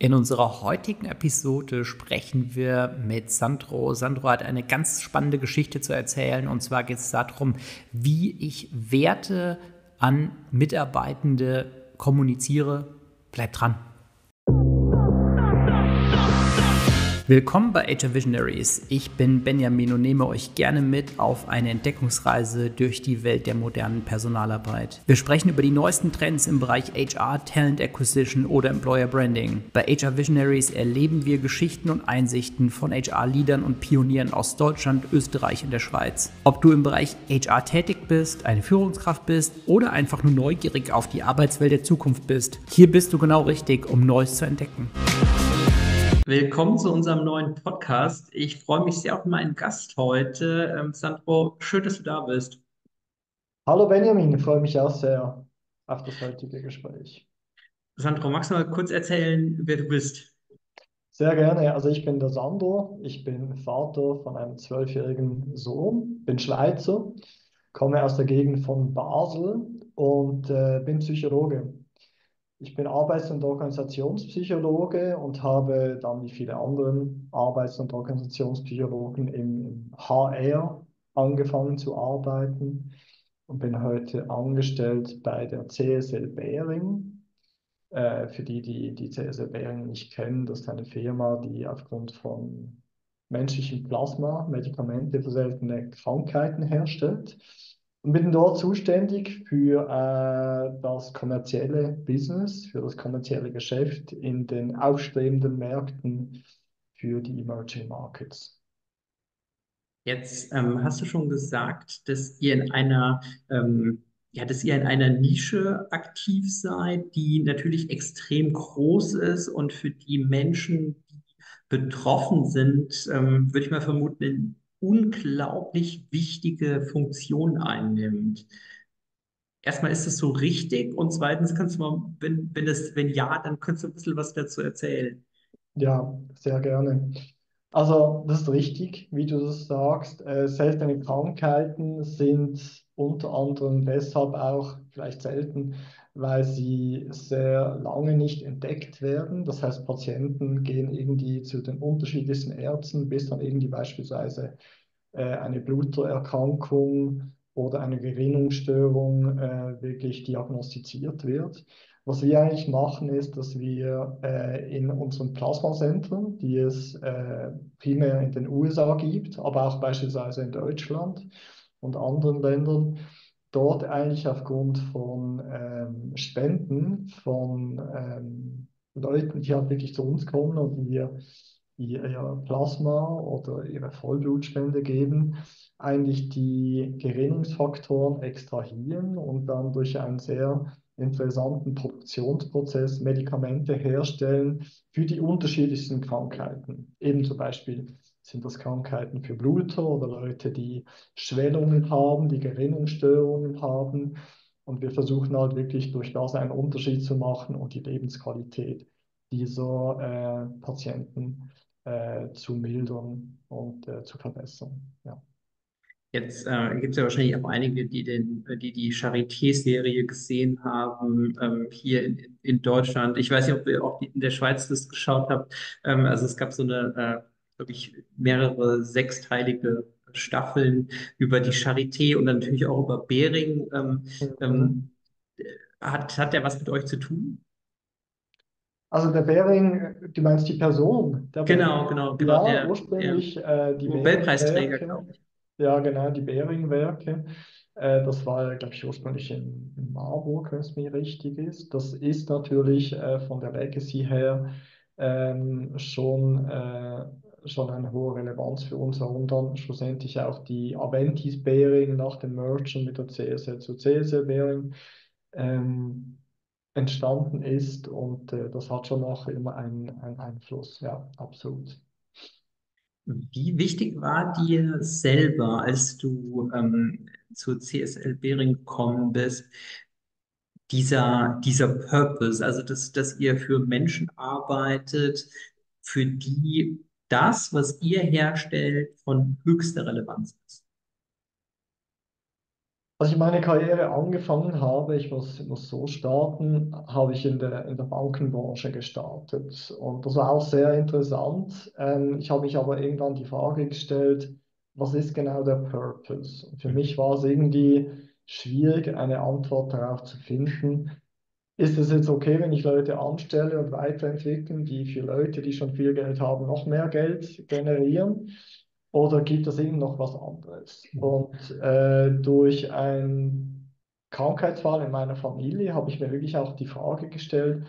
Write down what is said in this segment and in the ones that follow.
In unserer heutigen Episode sprechen wir mit Sandro. Sandro hat eine ganz spannende Geschichte zu erzählen und zwar geht es darum, wie ich Werte an Mitarbeitende kommuniziere. Bleibt dran. Willkommen bei HR Visionaries. Ich bin Benjamin und nehme euch gerne mit auf eine Entdeckungsreise durch die Welt der modernen Personalarbeit. Wir sprechen über die neuesten Trends im Bereich HR, Talent Acquisition oder Employer Branding. Bei HR Visionaries erleben wir Geschichten und Einsichten von HR-Leadern und Pionieren aus Deutschland, Österreich und der Schweiz. Ob du im Bereich HR tätig bist, eine Führungskraft bist oder einfach nur neugierig auf die Arbeitswelt der Zukunft bist, hier bist du genau richtig, um Neues zu entdecken. Willkommen zu unserem neuen Podcast. Ich freue mich sehr auf meinen Gast heute. Ähm, Sandro, schön, dass du da bist. Hallo Benjamin, ich freue mich auch sehr auf das heutige Gespräch. Sandro, magst du mal kurz erzählen, wer du bist? Sehr gerne. Also ich bin der Sandro, ich bin Vater von einem zwölfjährigen Sohn, bin Schweizer, komme aus der Gegend von Basel und äh, bin Psychologe. Ich bin Arbeits- und Organisationspsychologe und habe dann wie viele anderen Arbeits- und Organisationspsychologen im HR angefangen zu arbeiten und bin heute angestellt bei der CSL Behring. Äh, für die, die die CSL Behring nicht kennen, das ist eine Firma, die aufgrund von menschlichem Plasma Medikamente für seltene Krankheiten herstellt und bin dort zuständig für äh, das kommerzielle Business, für das kommerzielle Geschäft in den aufstrebenden Märkten für die Emerging Markets. Jetzt ähm, hast du schon gesagt, dass ihr in einer ähm, ja, dass ihr in einer Nische aktiv seid, die natürlich extrem groß ist und für die Menschen, die betroffen sind, ähm, würde ich mal vermuten, unglaublich wichtige Funktion einnimmt. Erstmal ist es so richtig und zweitens kannst du mal, wenn, wenn, das, wenn ja, dann kannst du ein bisschen was dazu erzählen. Ja, sehr gerne. Also, das ist richtig, wie du das sagst. Äh, seltene Krankheiten sind unter anderem deshalb auch vielleicht selten, weil sie sehr lange nicht entdeckt werden. Das heißt, Patienten gehen irgendwie zu den unterschiedlichsten Ärzten, bis dann irgendwie beispielsweise äh, eine Bluterkrankung oder eine Gerinnungsstörung äh, wirklich diagnostiziert wird. Was wir eigentlich machen, ist, dass wir äh, in unseren Plasmazentren, die es primär in den USA gibt, aber auch beispielsweise in Deutschland und anderen Ländern, dort eigentlich aufgrund von ähm, Spenden von ähm, Leuten, die halt wirklich zu uns kommen und wir ihr Plasma oder ihre Vollblutspende geben, eigentlich die Gerinnungsfaktoren extrahieren und dann durch einen sehr interessanten Produktionsprozess Medikamente herstellen für die unterschiedlichsten Krankheiten. Eben zum Beispiel sind das Krankheiten für Bluter oder Leute, die Schwellungen haben, die Gerinnungsstörungen haben. Und wir versuchen halt wirklich durch das einen Unterschied zu machen und die Lebensqualität dieser äh, Patienten äh, zu mildern und äh, zu verbessern. Ja. Jetzt äh, gibt es ja wahrscheinlich auch einige, die den, die, die Charité-Serie gesehen haben, ähm, hier in, in Deutschland. Ich weiß nicht, ob ihr auch in der Schweiz das geschaut habt. Ähm, also es gab so eine, äh, glaube ich, mehrere sechsteilige Staffeln über die Charité und dann natürlich auch über Bering. Ähm, mhm. Ähm, hat, hat der was mit euch zu tun? Also der Bering, du meinst die Person? Der genau, Bering, genau, genau. Ja, der, ursprünglich der, äh, die Nobelpreisträger, glaube ich. Ja, genau, die Bering-Werke. Äh, das war, glaube ich, ursprünglich in, in Marburg, wenn es mir richtig ist. Das ist natürlich äh, von der Legacy her ähm, schon, äh, schon eine hohe Relevanz für uns, warum dann schlussendlich auch die Aventis Bering nach dem Merchant mit der CSL zu CSL Bering ähm, entstanden ist und äh, das hat schon auch immer einen, einen Einfluss, ja, absolut. Wie wichtig war dir selber, als du ähm, zur CSL Behring gekommen bist, dieser, dieser Purpose, also dass, dass ihr für Menschen arbeitet, für die das, was ihr herstellt, von höchster Relevanz ist? Als ich meine Karriere angefangen habe, ich muss, muss so starten, habe ich in der, in der Bankenbranche gestartet. Und das war auch sehr interessant. Ähm, ich habe mich aber irgendwann die Frage gestellt, was ist genau der Purpose? Und für mich war es irgendwie schwierig, eine Antwort darauf zu finden. Ist es jetzt okay, wenn ich Leute anstelle und weiterentwickeln, die für Leute, die schon viel Geld haben, noch mehr Geld generieren? Oder gibt es eben noch was anderes? Und äh, durch einen Krankheitsfall in meiner Familie habe ich mir wirklich auch die Frage gestellt,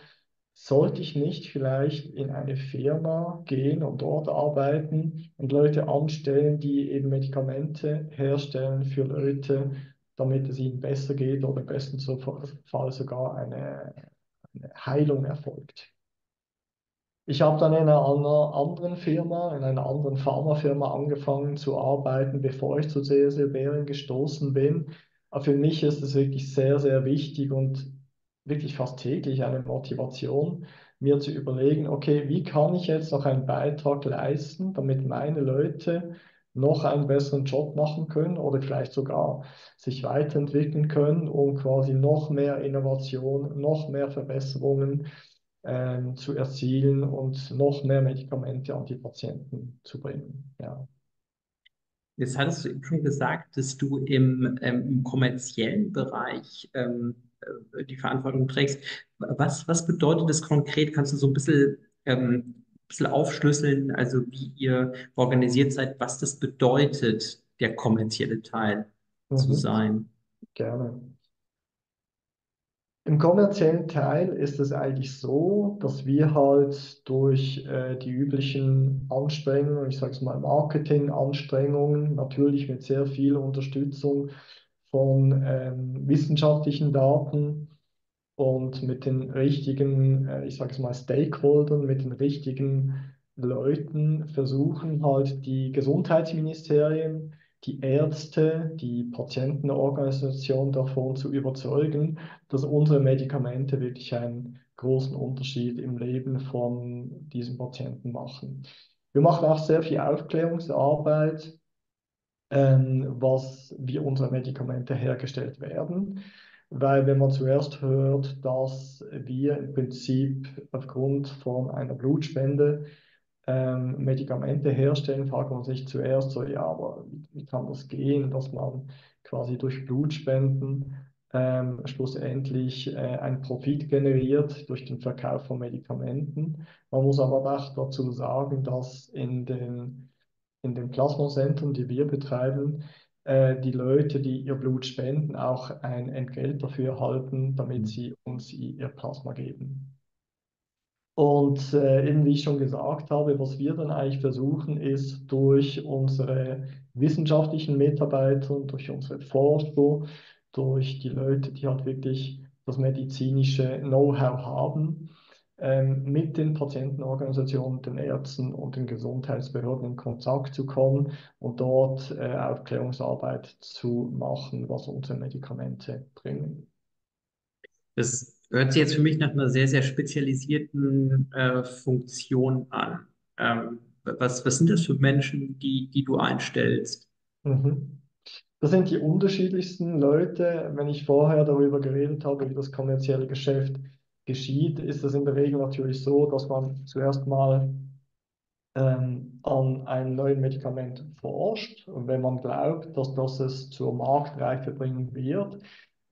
sollte ich nicht vielleicht in eine Firma gehen und dort arbeiten und Leute anstellen, die eben Medikamente herstellen für Leute, damit es ihnen besser geht oder im besten Fall sogar eine, eine Heilung erfolgt. Ich habe dann in einer anderen Firma, in einer anderen Pharmafirma angefangen zu arbeiten, bevor ich zu CSL Behring gestoßen bin. Aber für mich ist es wirklich sehr, sehr wichtig und wirklich fast täglich eine Motivation, mir zu überlegen, okay, wie kann ich jetzt noch einen Beitrag leisten, damit meine Leute noch einen besseren Job machen können oder vielleicht sogar sich weiterentwickeln können, um quasi noch mehr Innovation, noch mehr Verbesserungen ähm, zu erzielen und noch mehr Medikamente an die Patienten zu bringen. Ja. Jetzt hattest du eben schon gesagt, dass du im, ähm, im kommerziellen Bereich ähm, äh, die Verantwortung trägst. Was, was bedeutet das konkret? Kannst du so ein bisschen, ähm, bisschen aufschlüsseln, also wie ihr organisiert seid, was das bedeutet, der kommerzielle Teil mhm. zu sein? Gerne. Im kommerziellen Teil ist es eigentlich so, dass wir halt durch äh, die üblichen Anstrengungen, ich sage es mal Marketing-Anstrengungen, natürlich mit sehr viel Unterstützung von ähm, wissenschaftlichen Daten und mit den richtigen, äh, ich sage es mal Stakeholdern, mit den richtigen Leuten versuchen halt die Gesundheitsministerien die Ärzte, die Patientenorganisation davon zu überzeugen, dass unsere Medikamente wirklich einen großen Unterschied im Leben von diesen Patienten machen. Wir machen auch sehr viel Aufklärungsarbeit, ähm, was, wie unsere Medikamente hergestellt werden. Weil wenn man zuerst hört, dass wir im Prinzip aufgrund von einer Blutspende ähm, Medikamente herstellen, fragt man sich zuerst so, ja, aber wie, kann das gehen, dass man quasi durch Blutspenden ähm, schlussendlich äh, einen Profit generiert durch den Verkauf von Medikamenten. Man muss aber auch dazu sagen, dass in den, in den Plasmazentren, die wir betreiben, die Leute, die ihr Blut spenden, auch ein Entgelt dafür erhalten, damit sie uns ihr Plasma geben. Und äh, eben wie ich schon gesagt habe, was wir dann eigentlich versuchen, ist durch unsere wissenschaftlichen Mitarbeiter, durch unsere Forscher, durch die Leute, die halt wirklich das medizinische Know-how haben, mit den Patientenorganisationen, den Ärzten und den Gesundheitsbehörden in Kontakt zu kommen und dort äh, Aufklärungsarbeit zu machen, was unsere Medikamente bringen. Das hört sich jetzt für mich nach einer sehr, sehr spezialisierten äh, Funktion an. Ähm, was, was sind das für Menschen, die, die du einstellst? Mhm. Das sind die unterschiedlichsten Leute. Wenn ich vorher darüber geredet habe, wie das kommerzielle Geschäft geschieht, ist es in der Regel natürlich so, dass man zuerst mal ähm, an einem neuen Medikament forscht. Und wenn man glaubt, dass das es zur Marktreife bringen wird,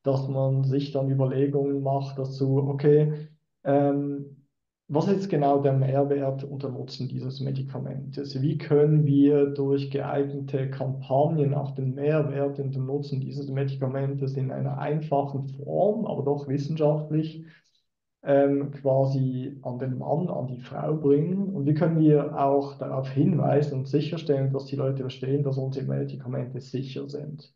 dass man sich dann Überlegungen macht dazu, okay, ähm, was ist genau der Mehrwert und der Nutzen dieses Medikamentes? Wie können wir durch geeignete Kampagnen auch den Mehrwert und den Nutzen dieses Medikamentes in einer einfachen Form, aber doch wissenschaftlich ähm, quasi an den Mann, an die Frau bringen? Und wie können wir auch darauf hinweisen und sicherstellen, dass die Leute verstehen, dass unsere Medikamente sicher sind?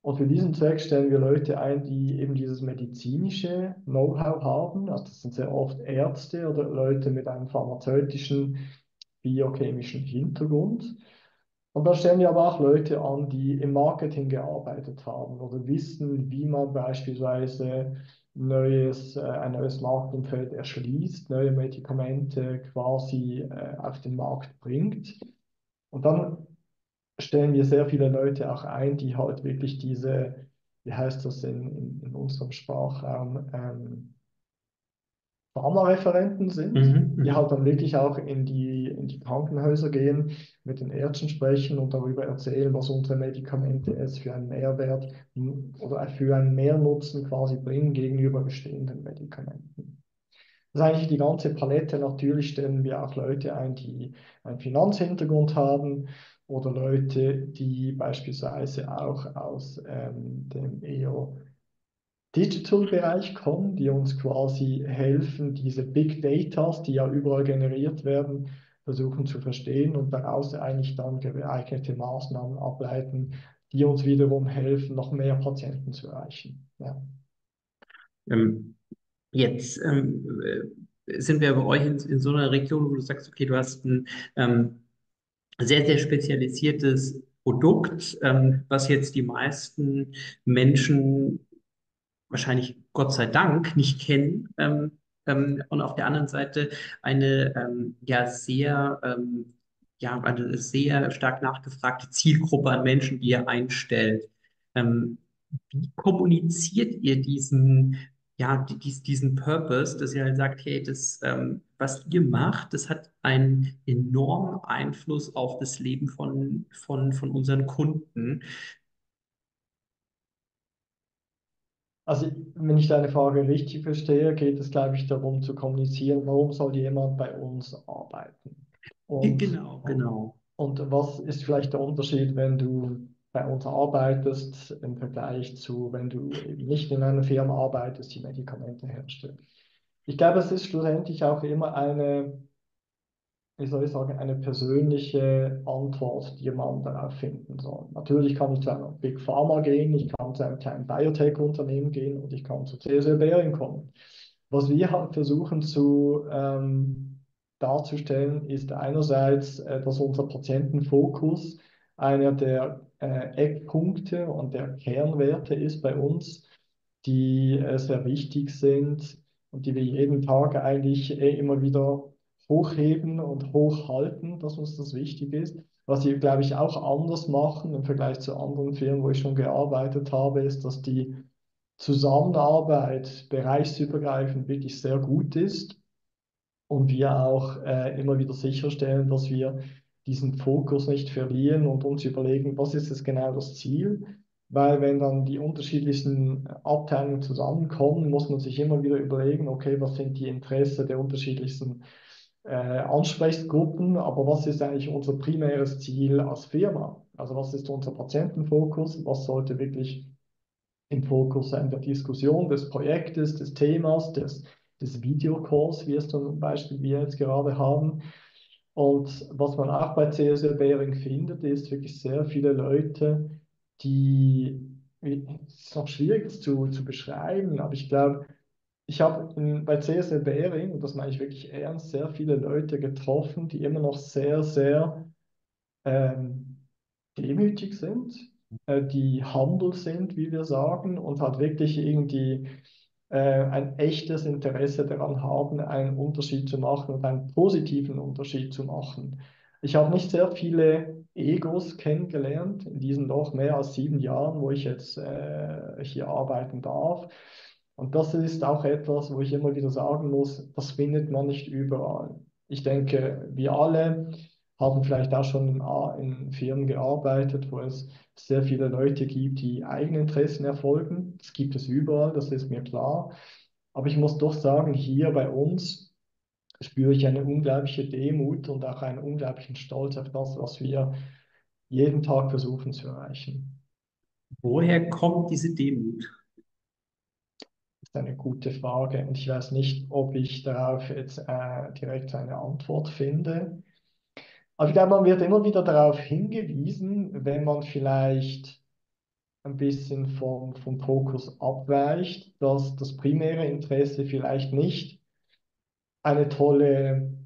Und für diesen Zweck stellen wir Leute ein, die eben dieses medizinische Know-how haben. Also das sind sehr oft Ärzte oder Leute mit einem pharmazeutischen, biochemischen Hintergrund. Und da stellen wir aber auch Leute an, die im Marketing gearbeitet haben oder wissen, wie man beispielsweise neues, äh, ein neues Marktumfeld erschließt, neue Medikamente quasi äh, auf den Markt bringt. Und dann stellen wir sehr viele Leute auch ein, die halt wirklich diese wie heißt das in, in, in unserem Sprachraum, ähm, Pharmareferenten sind, mhm. die mhm. halt dann wirklich auch in die, in die Krankenhäuser gehen, mit den Ärzten sprechen und darüber erzählen, was unsere Medikamente es für einen Mehrwert oder für einen Mehrnutzen quasi bringen gegenüber bestehenden Medikamenten. Das ist eigentlich die ganze Palette. Natürlich stellen wir auch Leute ein, die einen Finanzhintergrund haben oder Leute, die beispielsweise auch aus ähm, dem eher Digital-Bereich kommen, die uns quasi helfen, diese Big Data, die ja überall generiert werden, versuchen zu verstehen und daraus eigentlich dann geeignete Maßnahmen ableiten, die uns wiederum helfen, noch mehr Patienten zu erreichen. Ja. Ähm, jetzt ähm, äh, sind wir bei euch in, in, so einer Region, wo du sagst, okay, du hast ein ähm, sehr, sehr spezialisiertes Produkt, ähm, was jetzt die meisten Menschen wahrscheinlich Gott sei Dank nicht kennen. Ähm, ähm, und auf der anderen Seite eine ähm, ja sehr ähm, ja eine sehr stark nachgefragte Zielgruppe an Menschen, die ihr einstellt. Ähm, wie kommuniziert ihr diesen ja, dies, diesen Purpose, dass ihr halt sagt, hey, das, ähm, was ihr macht, das hat einen enormen Einfluss auf das Leben von, von, von unseren Kunden. Also, wenn ich deine Frage richtig verstehe, geht es, glaube ich, darum zu kommunizieren, warum soll jemand bei uns arbeiten? Und, genau, genau. Und was ist vielleicht der Unterschied, wenn du bei uns arbeitest im Vergleich zu, wenn du eben nicht in einer Firma arbeitest, die Medikamente herstellt? Ich glaube, es ist schlussendlich auch immer eine wie soll ich sagen, eine persönliche Antwort, die man darauf finden soll. Natürlich kann ich zu einer Big Pharma gehen, ich kann zu einem kleinen Biotech-Unternehmen gehen und ich kann zu CSL Behring kommen. Was wir halt versuchen zu ähm, darzustellen, ist einerseits, äh, dass unser Patientenfokus einer der äh, Eckpunkte und der Kernwerte ist bei uns, die äh, sehr wichtig sind und die wir jeden Tag eigentlich äh, immer wieder hochheben und hochhalten, dass uns das wichtig ist. Was sie, glaube ich, auch anders machen im Vergleich zu anderen Firmen, wo ich schon gearbeitet habe, ist, dass die Zusammenarbeit bereichsübergreifend wirklich sehr gut ist und wir auch äh, immer wieder sicherstellen, dass wir diesen Fokus nicht verlieren und uns überlegen, was ist jetzt genau das Ziel. Weil wenn dann die unterschiedlichsten Abteilungen zusammenkommen, muss man sich immer wieder überlegen, okay, was sind die Interessen der unterschiedlichsten Ansprechgruppen, aber was ist eigentlich unser primäres Ziel als Firma? Also was ist unser Patientenfokus? Was sollte wirklich im Fokus sein der Diskussion, des Projektes, des Themas, des, des Videocalls, wie es zum Beispiel wir jetzt gerade haben? Und was man auch bei CSL Behring findet, ist wirklich sehr viele Leute, die, es ist noch schwierig zu, zu beschreiben, aber ich glaube, ich habe bei CSL Behring, und das meine ich wirklich ernst, sehr viele Leute getroffen, die immer noch sehr, sehr ähm, demütig sind, äh, die humble sind, wie wir sagen, und halt wirklich irgendwie äh, ein echtes Interesse daran haben, einen Unterschied zu machen und einen positiven Unterschied zu machen. Ich habe nicht sehr viele Egos kennengelernt in diesen doch mehr als sieben Jahren, wo ich jetzt äh, hier arbeiten darf. Und das ist auch etwas, wo ich immer wieder sagen muss, das findet man nicht überall. Ich denke, wir alle haben vielleicht auch schon in, Firmen gearbeitet, wo es sehr viele Leute gibt, die eigene Interessen erfolgen. Das gibt es überall, das ist mir klar. Aber ich muss doch sagen, hier bei uns spüre ich eine unglaubliche Demut und auch einen unglaublichen Stolz auf das, was wir jeden Tag versuchen zu erreichen. Woher kommt diese Demut? Ist eine gute Frage. Und ich weiß nicht, ob ich darauf jetzt äh, direkt eine Antwort finde. Aber ich glaube, man wird immer wieder darauf hingewiesen, wenn man vielleicht ein bisschen vom, vom Fokus abweicht, dass das primäre Interesse vielleicht nicht eine tolle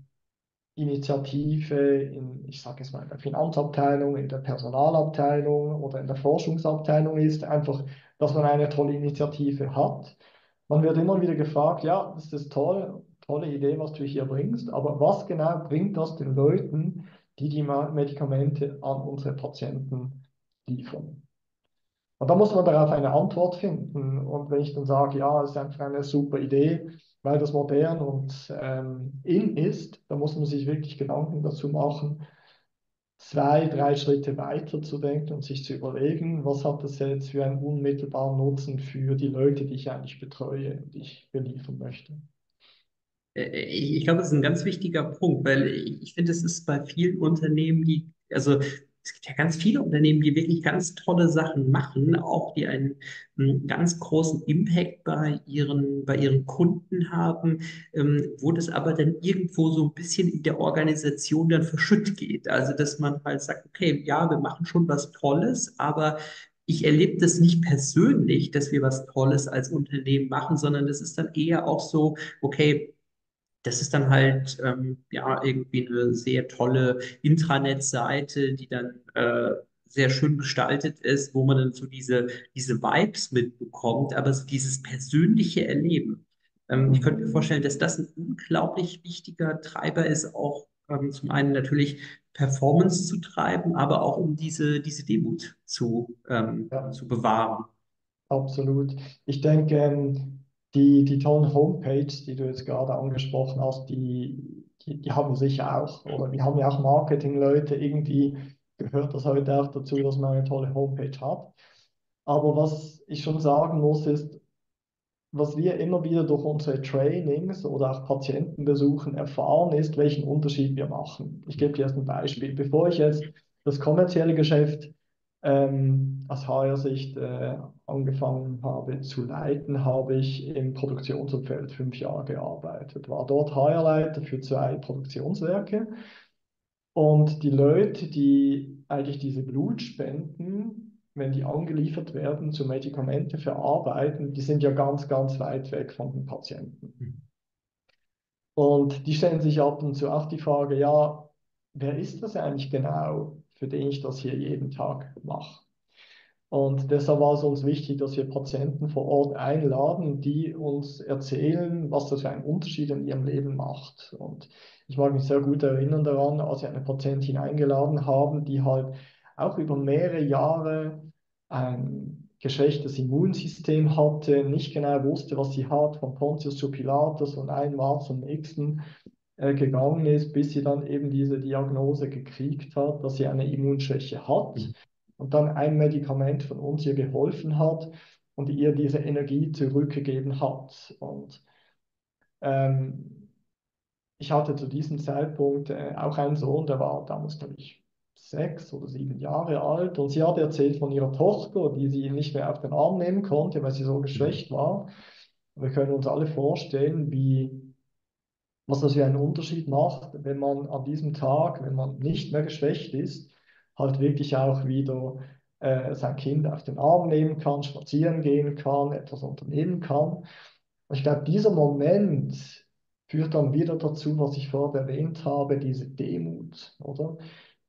Initiative in, ich sage es mal, in der Finanzabteilung, in der Personalabteilung oder in der Forschungsabteilung ist, einfach, dass man eine tolle Initiative hat, man wird immer wieder gefragt, ja, das ist toll, tolle Idee, was du hier bringst, aber was genau bringt das den Leuten, die die Medikamente an unsere Patienten liefern? Und da muss man darauf eine Antwort finden. Und wenn ich dann sage, ja, es ist einfach eine super Idee, weil das modern und ähm, in ist, dann muss man sich wirklich Gedanken dazu machen, zwei, drei Schritte weiter zu denken und sich zu überlegen, was hat das jetzt für einen unmittelbaren Nutzen für die Leute, die ich eigentlich betreue und ich beliefern möchte. Äh, ich, glaube, das ist ein ganz wichtiger Punkt, weil ich, ich finde, es ist bei vielen Unternehmen, die, also es gibt ja ganz viele Unternehmen, die wirklich ganz tolle Sachen machen, auch die einen, einen ganz großen Impact bei ihren, bei ihren Kunden haben, ähm, wo das aber dann irgendwo so ein bisschen in der Organisation dann verschütt geht. Also, dass man halt sagt, okay, ja, wir machen schon was Tolles, aber ich erlebe das nicht persönlich, dass wir was Tolles als Unternehmen machen, sondern das ist dann eher auch so, okay, das ist dann halt ähm, ja irgendwie eine sehr tolle Intranet-Seite, die dann äh, sehr schön gestaltet ist, wo man dann so diese, diese Vibes mitbekommt, aber so dieses persönliche Erleben. Ähm, ich könnte mir vorstellen, dass das ein unglaublich wichtiger Treiber ist, auch ähm, zum einen natürlich Performance zu treiben, aber auch um diese, diese Demut zu, ähm, ja. zu bewahren. Absolut. Ich denke, ähm, die, die tollen Homepages, die du jetzt gerade angesprochen hast, die, die, die haben wir sicher auch. Oder wir haben ja auch Marketingleute, irgendwie gehört das heute auch dazu, dass man eine tolle Homepage hat. Aber was ich schon sagen muss, ist, was wir immer wieder durch unsere Trainings oder auch Patientenbesuchen erfahren, ist, welchen Unterschied wir machen. Ich gebe dir erst ein Beispiel. Bevor ich jetzt das kommerzielle Geschäft ähm, aus HR-Sicht äh, angefangen habe zu leiten, habe ich im Produktionsumfeld fünf Jahre gearbeitet, war dort HR-Leiter für zwei Produktionswerke. Und die Leute, die eigentlich diese Blutspenden, wenn die angeliefert werden, zu Medikamente verarbeiten, die sind ja ganz, ganz weit weg von den Patienten. Mhm. Und die stellen sich ab und zu auch die Frage, ja, wer ist das eigentlich genau? für den ich das hier jeden Tag mache. Und deshalb war es uns wichtig, dass wir Patienten vor Ort einladen, die uns erzählen, was das für einen Unterschied in ihrem Leben macht. Und ich mag mich sehr gut erinnern daran, als wir eine Patientin eingeladen haben, die halt auch über mehrere Jahre ein geschwächtes Immunsystem hatte, nicht genau wusste, was sie hat, von Pontius zu Pilatus und einmal zum nächsten äh, gegangen ist, bis sie dann eben diese Diagnose gekriegt hat, dass sie eine Immunschwäche hat mhm. Und dann ein Medikament von uns ihr geholfen hat und ihr diese Energie zurückgegeben hat. Und ähm, ich hatte zu diesem Zeitpunkt äh, auch einen Sohn, der war damals, glaube ich, sechs oder sieben Jahre alt und sie hat erzählt von ihrer Tochter, die sie nicht mehr auf den Arm nehmen konnte, weil sie so geschwächt war. Wir können uns alle vorstellen, wie was das für einen Unterschied macht, wenn man an diesem Tag, wenn man nicht mehr geschwächt ist, halt wirklich auch wieder äh, sein Kind auf den Arm nehmen kann, spazieren gehen kann, etwas unternehmen kann. Und ich glaube, dieser Moment führt dann wieder dazu, was ich vorher erwähnt habe, diese Demut, oder?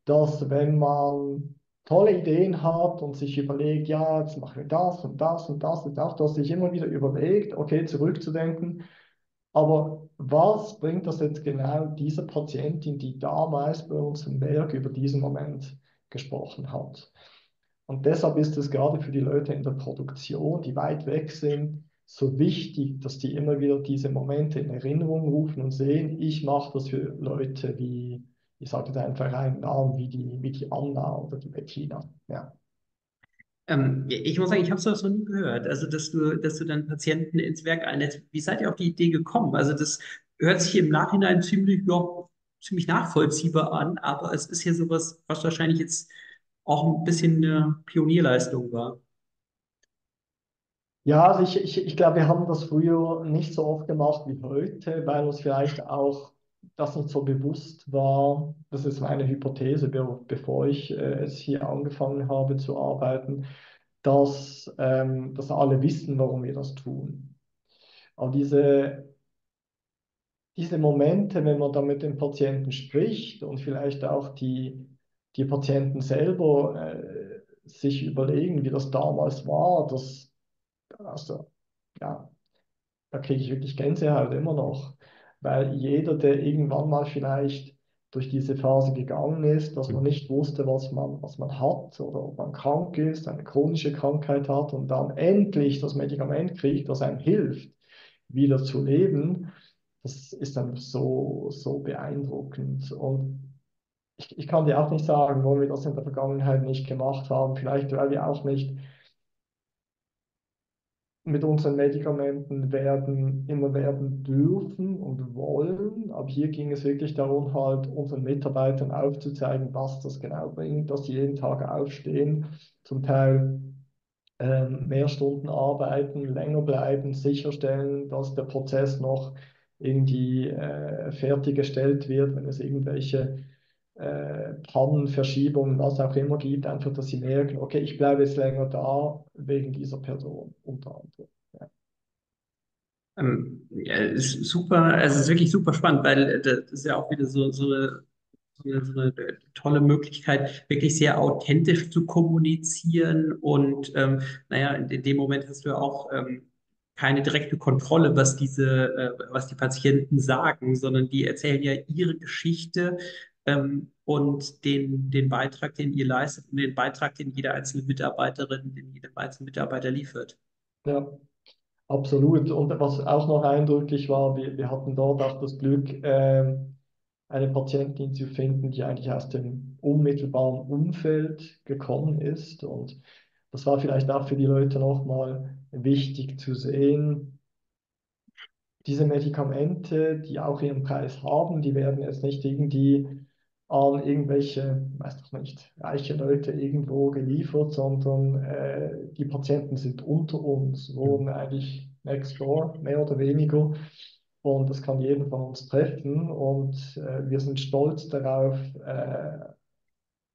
Dass wenn man tolle Ideen hat und sich überlegt, ja, jetzt machen wir das und das und das und auch, dass sich immer wieder überlegt, okay, zurückzudenken, aber was bringt das jetzt genau dieser Patientin, die damals bei uns im Werk über diesen Moment gesprochen hat? Und deshalb ist es gerade für die Leute in der Produktion, die weit weg sind, so wichtig, dass die immer wieder diese Momente in Erinnerung rufen und sehen, ich mache das für Leute wie, ich sage jetzt einfach einen Namen, wie die, wie die Anna oder die Bettina. Ja. Ähm, ich muss sagen, ich habe sowas noch nie gehört. Also, dass du, dass du dann Patienten ins Werk einlädst. Wie seid ihr auf die Idee gekommen? Also, das hört sich im Nachhinein ziemlich, ja, ziemlich nachvollziehbar an, aber es ist ja sowas, was wahrscheinlich jetzt auch ein bisschen eine Pionierleistung war. Ja, also ich, ich, ich glaube, wir haben das früher nicht so oft gemacht wie heute, weil uns vielleicht auch das nicht so bewusst war, das ist meine Hypothese, bevor ich äh, es hier angefangen habe zu arbeiten, dass, ähm, dass alle wissen, warum wir das tun. Aber diese, diese Momente, wenn man dann mit den Patienten spricht und vielleicht auch die, die Patienten selber äh, sich überlegen, wie das damals war, das, also, ja, da kriege ich wirklich Gänsehaut immer noch weil jeder, der irgendwann mal vielleicht durch diese Phase gegangen ist, dass man nicht wusste, was man, was man hat oder ob man krank ist, eine chronische Krankheit hat und dann endlich das Medikament kriegt, das einem hilft, wieder zu leben, das ist dann so, so beeindruckend. Und ich, ich kann dir auch nicht sagen, warum wir das in der Vergangenheit nicht gemacht haben. Vielleicht, weil wir auch nicht mit unseren Medikamenten werden, immer werden dürfen und wollen. Aber hier ging es wirklich darum, halt unseren Mitarbeitern aufzuzeigen, was das genau bringt, dass sie jeden Tag aufstehen, zum Teil ähm, mehr Stunden arbeiten, länger bleiben, sicherstellen, dass der Prozess noch irgendwie äh, fertiggestellt wird, wenn es irgendwelche äh, Pannenverschiebungen, was auch immer gibt, einfach, dass sie merken, okay, ich bleibe jetzt länger da wegen dieser Person unter anderem. Ja. Ähm, super, also es ist wirklich super spannend, weil äh, das ist ja auch wieder so, so eine so eine, eine, tolle Möglichkeit, wirklich sehr authentisch zu kommunizieren. Und ähm, naja, in, in, dem Moment hast du ja auch ähm, keine direkte Kontrolle, was diese, äh, was die Patienten sagen, sondern die erzählen ja ihre Geschichte ähm, und den, den Beitrag, den ihr leistet und den Beitrag, den jede einzelne Mitarbeiterin, den jeder einzelne Mitarbeiter liefert. Ja, absolut. Und was auch noch eindrücklich war, wir, wir hatten dort auch das Glück, äh, eine Patientin zu finden, die eigentlich aus dem unmittelbaren Umfeld gekommen ist. Und das war vielleicht auch für die Leute nochmal wichtig zu sehen, diese Medikamente, die auch ihren Preis haben, die werden jetzt nicht irgendwie an irgendwelche, weiß ich nicht, reiche Leute irgendwo geliefert, sondern äh, die Patienten sind unter uns, wohnen eigentlich next door, mehr oder weniger. Und das kann jeden von uns treffen. Und äh, wir sind stolz darauf, äh,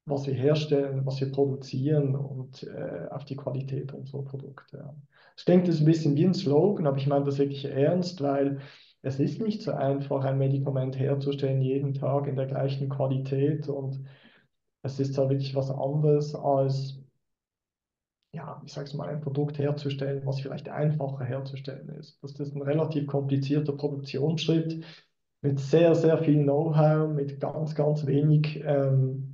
was wir herstellen, was wir produzieren und äh, auf die Qualität unserer Produkte. Ich denke, das ist ein bisschen wie ein Slogan, aber ich meine das wirklich ernst, weil es ist nicht so einfach, ein Medikament herzustellen, jeden Tag in der gleichen Qualität. Und es ist halt wirklich was anderes als, ja, ich sage es mal, ein Produkt herzustellen, was vielleicht einfacher herzustellen ist. Das ist ein relativ komplizierter Produktionsschritt mit sehr, sehr viel Know-how, mit ganz, ganz wenig ähm,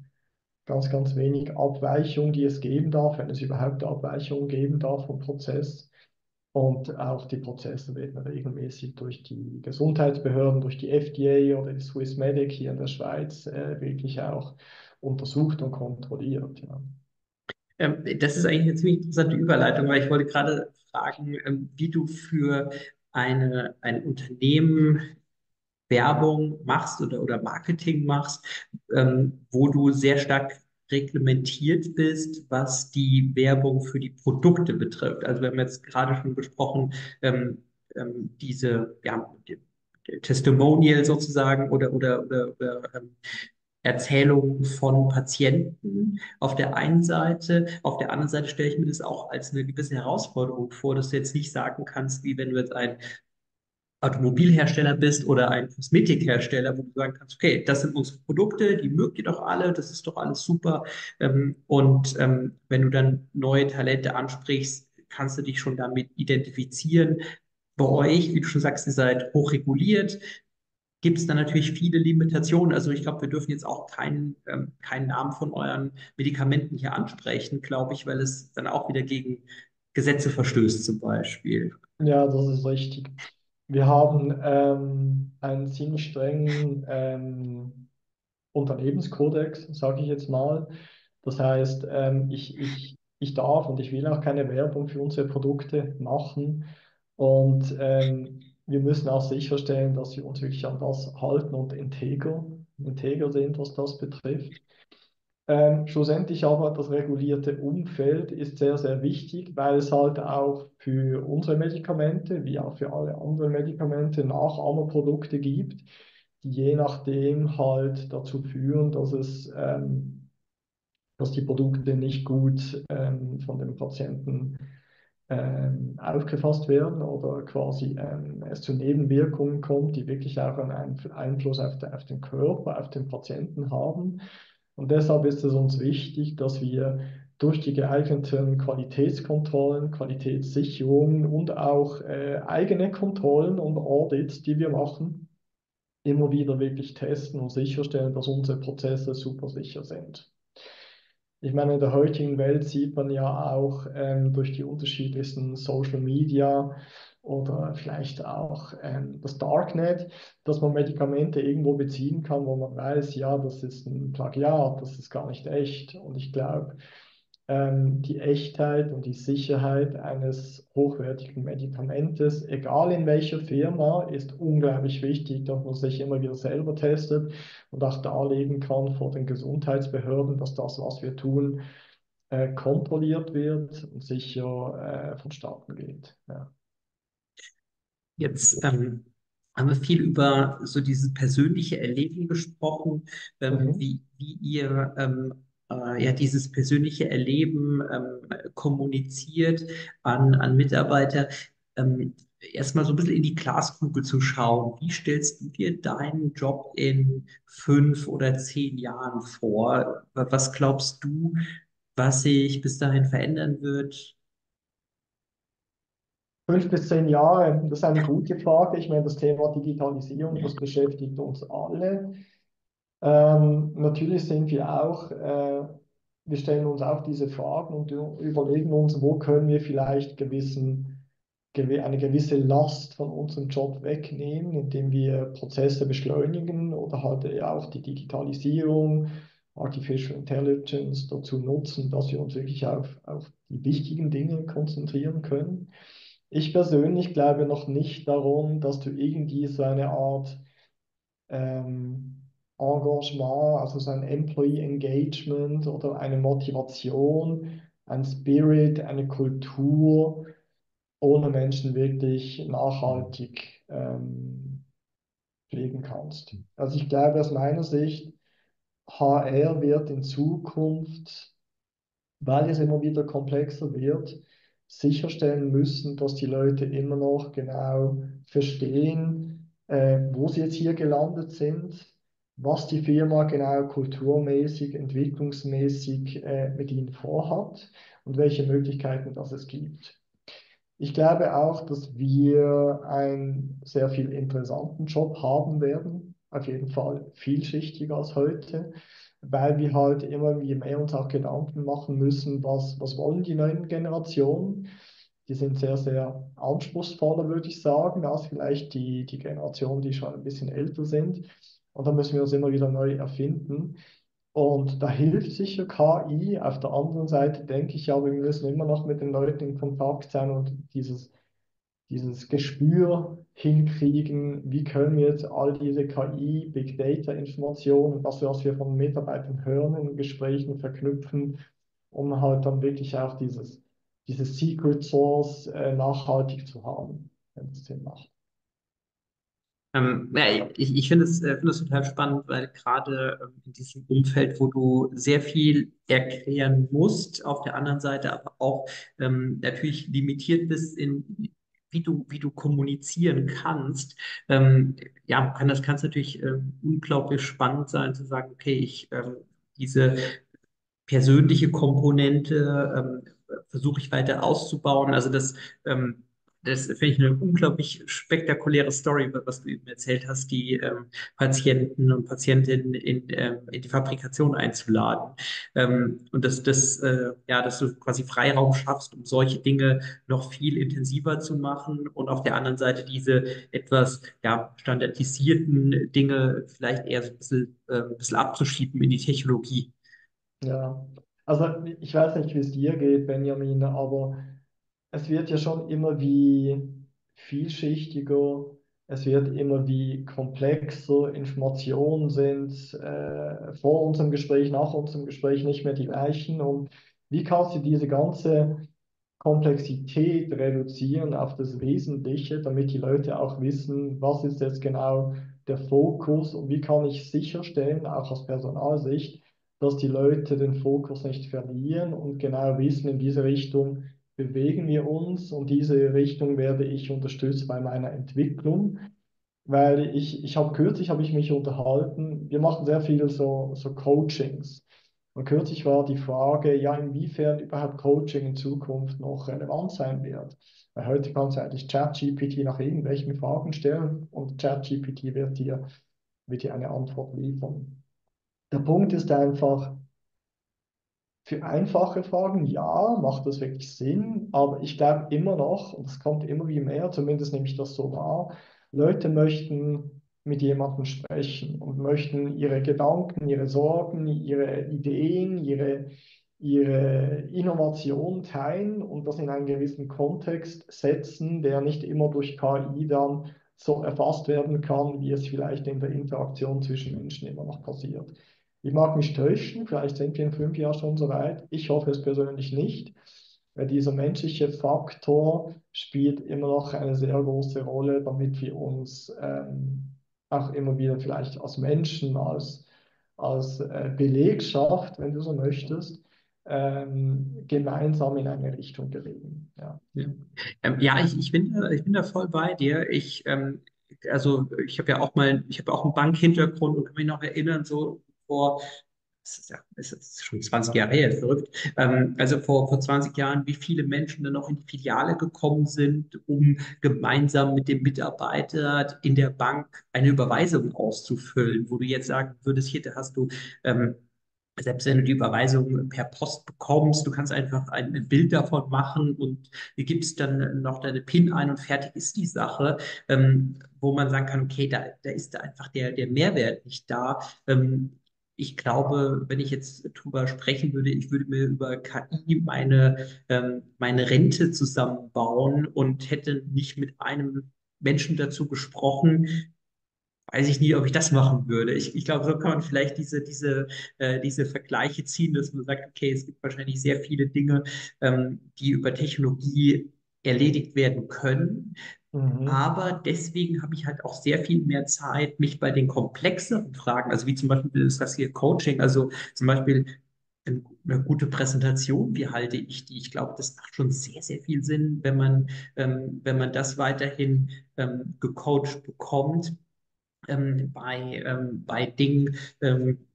ganz, ganz wenig Abweichung, die es geben darf, wenn es überhaupt Abweichungen geben darf vom Prozess. Und auch die Prozesse werden regelmäßig durch die Gesundheitsbehörden, durch die FDA oder die Swissmedic hier in der Schweiz äh, wirklich auch untersucht und kontrolliert. Ja. Ähm, das ist eigentlich eine ziemlich interessante Überleitung, weil ich wollte gerade fragen, ähm, wie du für eine, ein Unternehmen Werbung machst oder, oder Marketing machst, ähm, wo du sehr stark reglementiert bist, was die Werbung für die Produkte betrifft. Also wir haben jetzt gerade schon besprochen, ähm, ähm, diese ja, die, die Testimonial sozusagen oder, oder, oder, oder ähm, Erzählungen von Patienten auf der einen Seite. Auf der anderen Seite stelle ich mir das auch als eine gewisse Herausforderung vor, dass du jetzt nicht sagen kannst, wie wenn du jetzt ein Automobilhersteller bist oder ein Kosmetikhersteller, wo du sagen kannst, okay, das sind unsere Produkte, die mögt ihr doch alle, das ist doch alles super. Ähm, und ähm, wenn du dann neue Talente ansprichst, kannst du dich schon damit identifizieren. Bei euch, wie du schon sagst, ihr seid hochreguliert, gibt es dann natürlich viele Limitationen. Also ich glaube, wir dürfen jetzt auch keinen, ähm, keinen Namen von euren Medikamenten hier ansprechen, glaube ich, weil es dann auch wieder gegen Gesetze verstößt zum Beispiel. Ja, das ist richtig. Wir haben ähm, einen ziemlich strengen ähm, Unternehmenskodex, sage ich jetzt mal. Das heißt, ähm, ich, ich, ich darf und ich will auch keine Werbung für unsere Produkte machen. Und ähm, wir müssen auch sicherstellen, dass wir uns wirklich an das halten und integer, integer sind, was das betrifft. Ähm, schlussendlich aber das regulierte Umfeld ist sehr, sehr wichtig, weil es halt auch für unsere Medikamente, wie auch für alle anderen Medikamente, Nachahmerprodukte gibt, die je nachdem halt dazu führen, dass es, ähm, dass die Produkte nicht gut ähm, von den Patienten ähm, aufgefasst werden oder quasi ähm, es zu Nebenwirkungen kommt, die wirklich auch einen Einfluss auf den Körper, auf den Patienten haben. Und deshalb ist es uns wichtig, dass wir durch die geeigneten Qualitätskontrollen, Qualitätssicherungen und auch äh, eigene Kontrollen und Audits, die wir machen, immer wieder wirklich testen und sicherstellen, dass unsere Prozesse super sicher sind. Ich meine, in der heutigen Welt sieht man ja auch ähm, durch die unterschiedlichsten Social Media oder vielleicht auch ähm, das Darknet, dass man Medikamente irgendwo beziehen kann, wo man weiß, ja, das ist ein Plagiat, das ist gar nicht echt. Und ich glaube, ähm, die Echtheit und die Sicherheit eines hochwertigen Medikamentes, egal in welcher Firma, ist unglaublich wichtig, dass man sich immer wieder selber testet und auch darlegen kann vor den Gesundheitsbehörden, dass das, was wir tun, äh, kontrolliert wird und sicher äh, vonstatten geht. Ja. Jetzt ähm, haben wir viel über so dieses persönliche Erleben gesprochen, ähm, mhm. wie, wie ihr ähm, äh, ja dieses persönliche Erleben ähm, kommuniziert an, an Mitarbeiter. Ähm, erstmal so ein bisschen in die Glaskugel zu schauen. Wie stellst du dir deinen Job in fünf oder zehn Jahren vor? Was glaubst du, was sich bis dahin verändern wird? Fünf bis zehn Jahre, das ist eine gute Frage. Ich meine, das Thema Digitalisierung, das beschäftigt uns alle. Ähm, natürlich sind wir auch, äh, wir stellen uns auch diese Fragen und überlegen uns, wo können wir vielleicht gewissen, eine gewisse Last von unserem Job wegnehmen, indem wir Prozesse beschleunigen oder halt auch die Digitalisierung, Artificial Intelligence dazu nutzen, dass wir uns wirklich auf, auf die wichtigen Dinge konzentrieren können. Ich persönlich glaube noch nicht darum, dass du irgendwie so eine Art ähm, Engagement, also so ein Employee Engagement oder eine Motivation, ein Spirit, eine Kultur ohne Menschen wirklich nachhaltig ähm, pflegen kannst. Also ich glaube aus meiner Sicht, HR wird in Zukunft, weil es immer wieder komplexer wird, sicherstellen müssen, dass die Leute immer noch genau verstehen, äh, wo sie jetzt hier gelandet sind, was die Firma genau kulturmäßig, entwicklungsmäßig äh, mit ihnen vorhat und welche Möglichkeiten das es gibt. Ich glaube auch, dass wir einen sehr viel interessanten Job haben werden, auf jeden Fall vielschichtiger als heute, weil wir halt immer mehr uns auch Gedanken machen müssen, was, was wollen die neuen Generationen. Die sind sehr, sehr anspruchsvoller, würde ich sagen, als vielleicht die, die Generationen, die schon ein bisschen älter sind. Und da müssen wir uns immer wieder neu erfinden. Und da hilft sicher KI. Auf der anderen Seite denke ich aber, wir müssen immer noch mit den Leuten in Kontakt sein und dieses, dieses Gespür hinkriegen, wie können wir jetzt all diese KI, Big Data Informationen, das, was wir von Mitarbeitern hören in Gesprächen verknüpfen, um halt dann wirklich auch dieses, dieses Secret Source äh, nachhaltig zu haben, wenn es Sinn macht. Ähm, ja, ich, ich finde es, äh, find total spannend, weil gerade ähm, in diesem Umfeld, wo du sehr viel erklären musst, auf der anderen Seite aber auch ähm, natürlich limitiert bist in wie du, wie du kommunizieren kannst, ähm, ja, kann das kann es natürlich ähm, unglaublich spannend sein zu sagen, okay, ich ähm, diese persönliche Komponente versuche ich weiter auszubauen. Also das ähm, das finde ich eine unglaublich spektakuläre Story, was du eben erzählt hast, die ähm, Patienten und Patientinnen in, ähm, in, die Fabrikation einzuladen. Ähm, und dass, das, äh, ja, dass du quasi Freiraum schaffst, um solche Dinge noch viel intensiver zu machen und auf der anderen Seite diese etwas ja, standardisierten Dinge vielleicht eher so ein bisschen, äh, ein bisschen abzuschieben in die Technologie. Ja, also ich weiß nicht, wie es dir geht, Benjamin, aber es wird ja schon immer wie vielschichtiger, es wird immer wie komplexer, Informationen sind äh, vor unserem Gespräch, nach unserem Gespräch nicht mehr die gleichen. Und wie kannst du diese ganze Komplexität reduzieren auf das Wesentliche, damit die Leute auch wissen, was ist jetzt genau der Fokus und wie kann ich sicherstellen, auch aus Personalsicht, dass die Leute den Fokus nicht verlieren und genau wissen, in diese Richtung bewegen wir uns und diese Richtung werde ich unterstützt bei meiner Entwicklung, weil ich, ich habe kürzlich habe ich mich unterhalten, wir machen sehr viel so, so Coachings. Und kürzlich war die Frage, ja, inwiefern überhaupt Coaching in Zukunft noch relevant sein wird. Weil heute kannst du eigentlich ChatGPT nach irgendwelchen Fragen stellen und ChatGPT wird dir wird dir eine Antwort liefern. Der Punkt ist einfach, für einfache Fragen, ja, macht das wirklich Sinn, aber ich glaube immer noch, und es kommt immer wie mehr, zumindest nehme ich das so wahr, Leute möchten mit jemandem sprechen und möchten ihre Gedanken, ihre Sorgen, ihre Ideen, ihre, ihre Innovation teilen und das in einen gewissen Kontext setzen, der nicht immer durch KI dann so erfasst werden kann, wie es vielleicht in der Interaktion zwischen Menschen immer noch passiert. Ich mag mich täuschen, vielleicht sind wir in fünf Jahren schon so weit. Ich hoffe es persönlich nicht, weil dieser menschliche Faktor spielt immer noch eine sehr große Rolle, damit wir uns ähm, auch immer wieder vielleicht als Menschen, als, als äh, Belegschaft, wenn du so möchtest, ähm, gemeinsam in eine Richtung bewegen. Ja, ja. Ähm, ja ich, ich, bin, ich bin da voll bei dir. Ich, ähm, also ich habe ja auch mal, ich habe auch einen Bankhintergrund und kann mich noch erinnern, so vor, das ist ja das ist schon 20 Jahre her, verrückt, ähm, also vor, vor 20 Jahren, wie viele Menschen dann noch in die Filiale gekommen sind, um gemeinsam mit dem Mitarbeiter in der Bank eine Überweisung auszufüllen, wo du jetzt sagen würdest, hier hast du ähm, selbst wenn du die Überweisung per Post bekommst, du kannst einfach ein Bild davon machen und gibst dann noch deine PIN ein und fertig ist die Sache, ähm, wo man sagen kann, okay, da, da ist da einfach der, der Mehrwert nicht da. Ähm, ich glaube, wenn ich jetzt drüber sprechen würde, ich würde mir über KI meine, ähm, meine Rente zusammenbauen und hätte nicht mit einem Menschen dazu gesprochen, weiß ich nie, ob ich das machen würde. Ich, ich glaube, so kann man vielleicht diese, diese, äh, diese Vergleiche ziehen, dass man sagt, okay, es gibt wahrscheinlich sehr viele Dinge, ähm, die über Technologie erledigt werden können. Mhm. Aber deswegen habe ich halt auch sehr viel mehr Zeit, mich bei den komplexeren Fragen, also wie zum Beispiel ist das hier Coaching, also zum Beispiel eine gute Präsentation, wie halte ich die? Ich glaube, das macht schon sehr, sehr viel Sinn, wenn man, ähm, wenn man das weiterhin ähm, gecoacht bekommt. Ähm, bei, ähm, bei Dingen, ähm,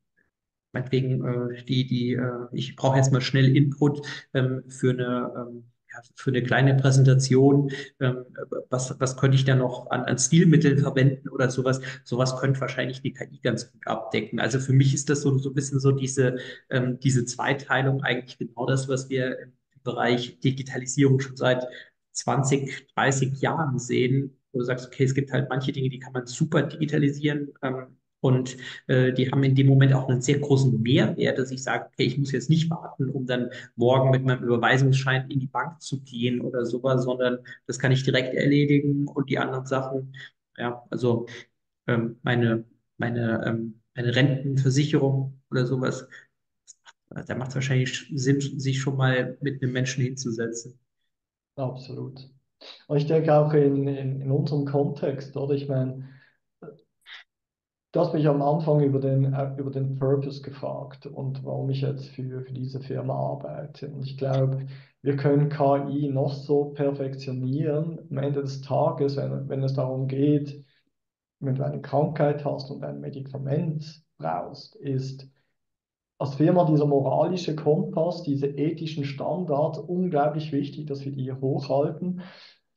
meinetwegen, äh, die, die, äh, ich brauche jetzt mal schnell Input ähm, für eine ähm, für eine kleine Präsentation, ähm, was, was könnte ich da noch an, an Stilmitteln verwenden oder sowas. Sowas könnte wahrscheinlich die KI ganz gut abdecken. Also für mich ist das so, so ein bisschen so diese, ähm, diese Zweiteilung eigentlich genau das, was wir im Bereich Digitalisierung schon seit 20, 30 Jahren sehen, wo du sagst, okay, es gibt halt manche Dinge, die kann man super digitalisieren. Ähm, und äh, die haben in dem Moment auch einen sehr großen Mehrwert, dass ich sage, okay, ich muss jetzt nicht warten, um dann morgen mit meinem Überweisungsschein in die Bank zu gehen oder sowas, sondern das kann ich direkt erledigen und die anderen Sachen, ja, also ähm, meine, meine, ähm, meine Rentenversicherung oder sowas, da macht es wahrscheinlich Sinn, sich schon mal mit einem Menschen hinzusetzen. Absolut. Und ich denke auch in, in, in unserem Kontext, oder? Ich meine, Du hast mich am Anfang über den, äh, über den Purpose gefragt und warum ich jetzt für, für diese Firma arbeite. Und ich glaube, wir können KI noch so perfektionieren. Am Ende des Tages, wenn, wenn es darum geht, wenn du eine Krankheit hast und ein Medikament brauchst, ist als Firma dieser moralische Kompass, diese ethischen Standards unglaublich wichtig, dass wir die hochhalten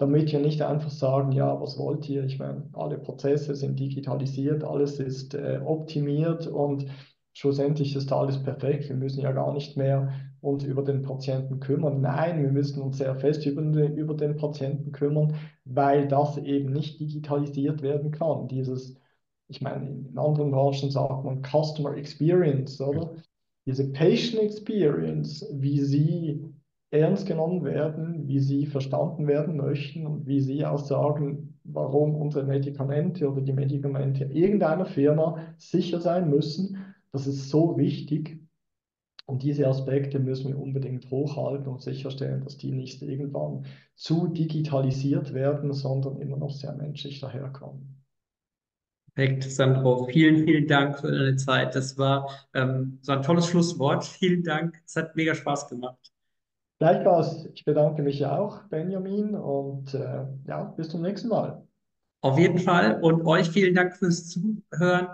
damit wir nicht einfach sagen, ja, was wollt ihr? Ich meine, alle Prozesse sind digitalisiert, alles ist äh, optimiert und schlussendlich ist alles perfekt. Wir müssen ja gar nicht mehr uns über den Patienten kümmern. Nein, wir müssen uns sehr fest über, über den Patienten kümmern, weil das eben nicht digitalisiert werden kann. Dieses, ich meine, in anderen Branchen sagt man Customer Experience, oder? Diese Patient Experience, wie sie ernst genommen werden, wie sie verstanden werden möchten und wie sie auch sagen, warum unsere Medikamente oder die Medikamente irgendeiner Firma sicher sein müssen. Das ist so wichtig. Und diese Aspekte müssen wir unbedingt hochhalten und sicherstellen, dass die nicht irgendwann zu digitalisiert werden, sondern immer noch sehr menschlich daherkommen. Perfekt, Sandro. Vielen, vielen Dank für deine Zeit. Das war ähm, so ein tolles Schlusswort. Vielen Dank. Es hat mega Spaß gemacht. Gleichfalls, ich bedanke mich auch, Benjamin, und äh, ja, bis zum nächsten Mal. Auf jeden Fall und euch vielen Dank fürs Zuhören.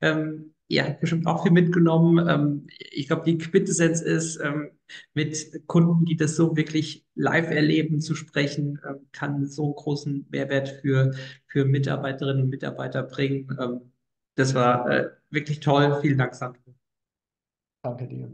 Ähm, ihr habt bestimmt auch viel mitgenommen. Ähm, ich glaube, die Quintessenz ist, ähm, mit Kunden, die das so wirklich live erleben, zu sprechen, ähm, kann so einen großen Mehrwert für, für Mitarbeiterinnen und Mitarbeiter bringen. Ähm, Das war äh, wirklich toll. Vielen Dank, Sandro. Danke dir.